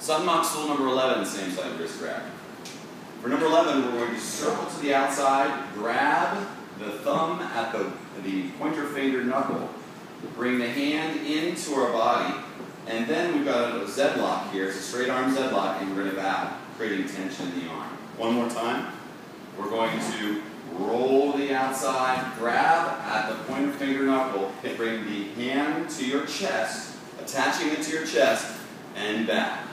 Son Mok Sool number 11, same side wrist grab. For number 11, we're going to circle to the outside, grab the thumb at the, the pointer finger knuckle, bring the hand into our body, and then we've got a Z lock here. It's a straight arm Z lock, and we're going to bow, creating tension in the arm. One more time. We're going to roll the outside, grab at the pointer finger knuckle, and bring the hand to your chest, attaching it to your chest, and back.